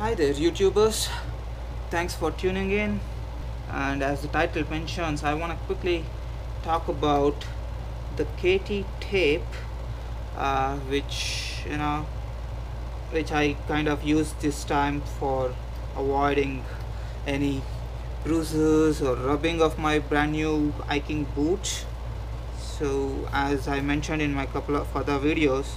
Hi there, YouTubers. Thanks for tuning in. And as the title mentions, I want to quickly talk about the KT tape, uh, which you know, which I kind of use this time for avoiding any bruises or rubbing of my brand new hiking boots. So, as I mentioned in my couple of other videos,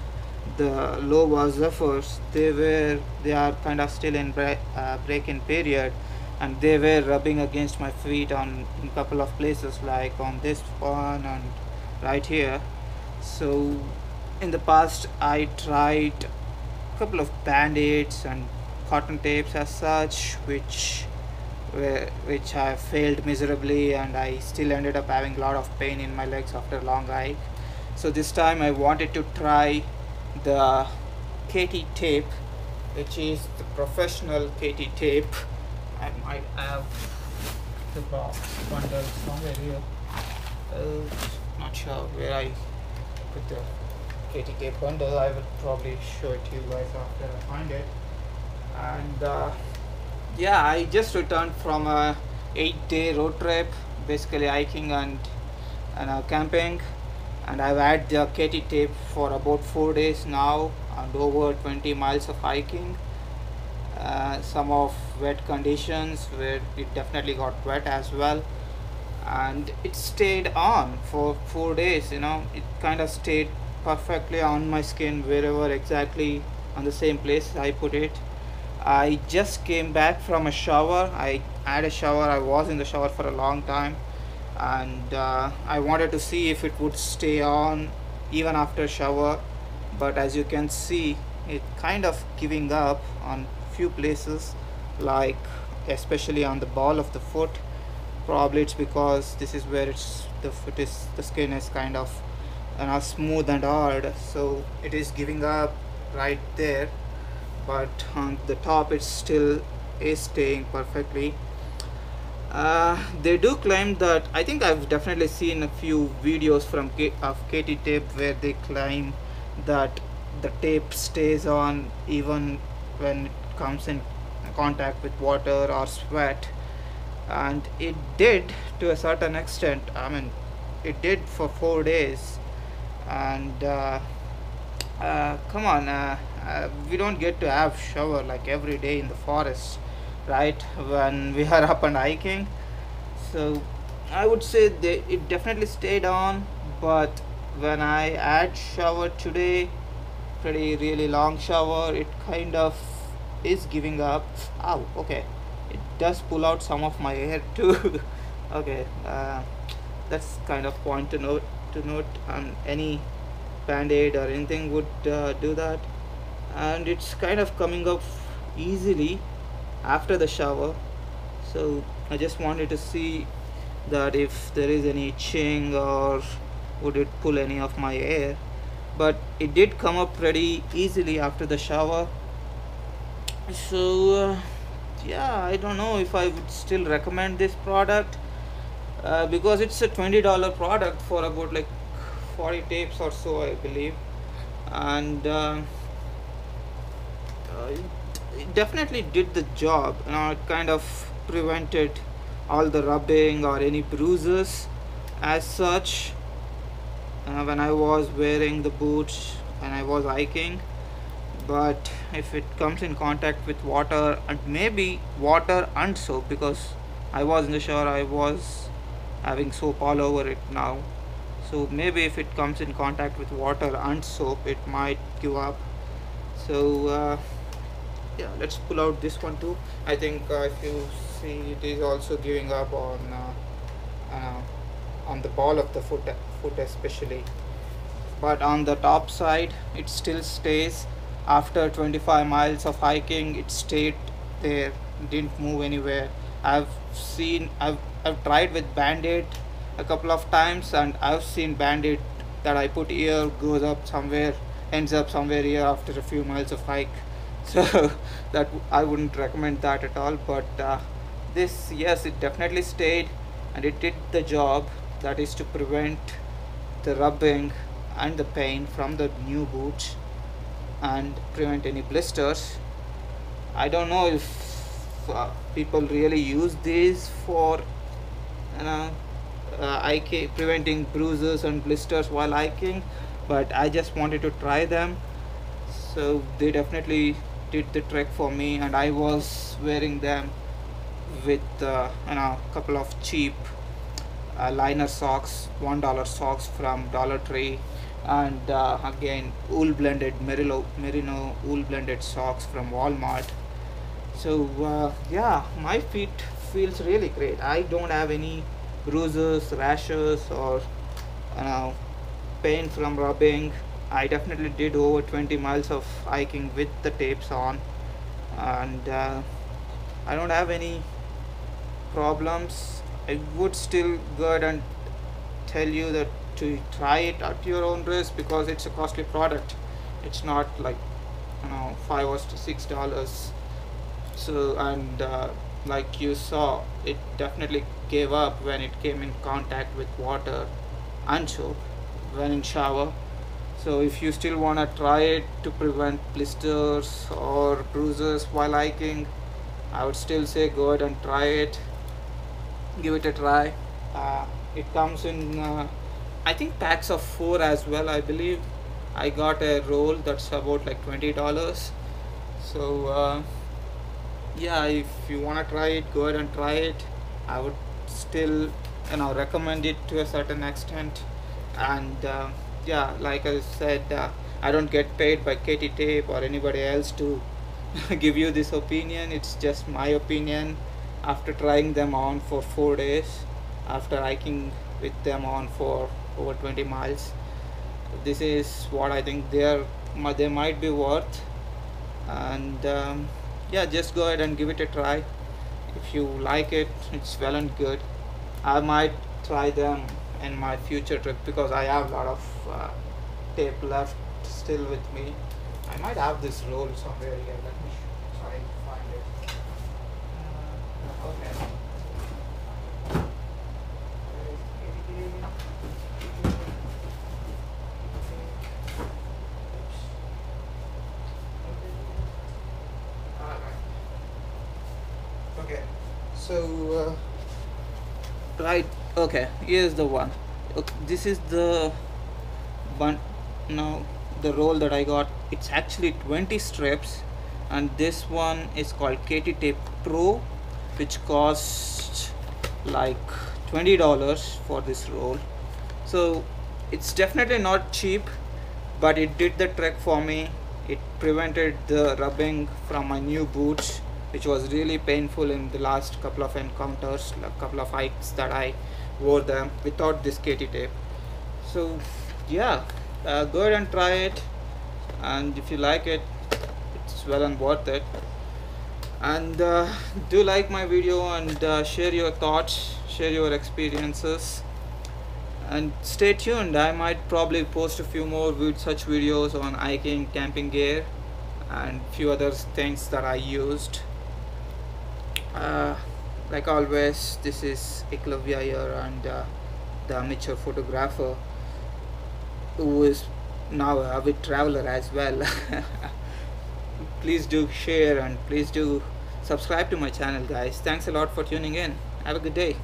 the Lowa Zephyrs they were they are kind of still in break, uh, break-in period and they were rubbing against my feet on in couple of places like on this one and right here. So in the past I tried a couple of band-aids and cotton tapes as such which were, which I failed miserably and I still ended up having a lot of pain in my legs after long hike. So this time I wanted to try the KT tape which is the professional KT tape. I might have the box bundle somewhere here. Uh, not sure where I put the KT tape bundle. I will probably show it to you guys after I find it. And uh, yeah I just returned from a eight day road trip basically hiking and and uh, camping and I've had the KT tape for about four days now and over 20 miles of hiking. Uh, some of wet conditions where it definitely got wet as well. And it stayed on for four days you know. It kind of stayed perfectly on my skin wherever exactly on the same place I put it. I just came back from a shower. I had a shower. I was in the shower for a long time and uh, I wanted to see if it would stay on even after shower. But as you can see it kind of giving up on few places like especially on the ball of the foot. Probably it's because this is where it's the foot is the skin is kind of you know, smooth and hard. So it is giving up right there. But on the top it still is staying perfectly uh, they do claim that I think I've definitely seen a few videos from K of KT tape where they claim that the tape stays on even when it comes in contact with water or sweat. And it did to a certain extent I mean it did for four days. And uh, uh, come on uh, uh we don't get to have shower like every day in the forest right when we are up and hiking. So I would say they, it definitely stayed on but when I had shower today pretty really long shower it kind of is giving up. Oh okay. It does pull out some of my hair too. Okay uh, that's kind of point to note to note any band-aid or anything would uh, do that. And it's kind of coming up easily after the shower. So I just wanted to see that if there is any itching or would it pull any of my hair but it did come up pretty easily after the shower. So uh, yeah I don't know if I would still recommend this product uh, because it's a $20 product for about like 40 tapes or so I believe. And uh, uh definitely did the job you know it kind of prevented all the rubbing or any bruises as such. Uh, when I was wearing the boots and I was hiking but if it comes in contact with water and maybe water and soap because I wasn't sure I was having soap all over it now. So maybe if it comes in contact with water and soap it might give up. So uh, yeah let's pull out this one too. I think uh, if you see it is also giving up on uh, uh, on the ball of the foot foot especially. But on the top side it still stays. After 25 miles of hiking it stayed there didn't move anywhere. I've seen I've, I've tried with band-aid a couple of times and I've seen band-aid that I put here goes up somewhere ends up somewhere here after a few miles of hike so that I wouldn't recommend that at all but uh, this yes it definitely stayed and it did the job that is to prevent the rubbing and the pain from the new boots and prevent any blisters. I don't know if uh, people really use these for you know uh, hiking preventing bruises and blisters while hiking but I just wanted to try them. So they definitely did the trick for me and I was wearing them with uh, you know a couple of cheap uh, liner socks one dollar socks from Dollar Tree and uh, again wool blended merino merino wool blended socks from Walmart. So uh, yeah my feet feels really great. I don't have any bruises rashes or you know pain from rubbing I definitely did over 20 miles of hiking with the tapes on. And uh, I don't have any problems. I would still go ahead and tell you that to try it at your own risk because it's a costly product. It's not like you know five or six dollars. So and uh, like you saw it definitely gave up when it came in contact with water and soap when in shower so if you still want to try it to prevent blisters or bruises while hiking I would still say go ahead and try it. Give it a try. Uh, it comes in uh, I think packs of four as well I believe. I got a roll that's about like $20 so uh, yeah if you want to try it go ahead and try it. I would still you know recommend it to a certain extent. And uh, yeah like I said uh, I don't get paid by KT Tape or anybody else to give you this opinion. It's just my opinion. After trying them on for four days after hiking with them on for over 20 miles this is what I think they are they might be worth. And um, yeah just go ahead and give it a try. If you like it it's well and good. I might try them in my future trip because I have a lot of uh, tape left still with me. I might have this roll somewhere here let me try to find it. Uh, okay. Okay. So uh, right okay here's the one. Okay, this is the one now the roll that I got. It's actually 20 strips and this one is called KT Tape Pro which costs like $20 for this roll. So it's definitely not cheap but it did the trick for me. It prevented the rubbing from my new boots which was really painful in the last couple of encounters a couple of hikes that I wore them without this KT tape. So yeah uh, go ahead and try it and if you like it it's well and worth it. And uh, do like my video and uh, share your thoughts share your experiences and stay tuned. I might probably post a few more with such videos on hiking camping gear and few other things that I used uh, like always this is Eklavya here and uh, the amateur photographer who is now a avid traveler as well. Please do share and please do subscribe to my channel guys. Thanks a lot for tuning in. Have a good day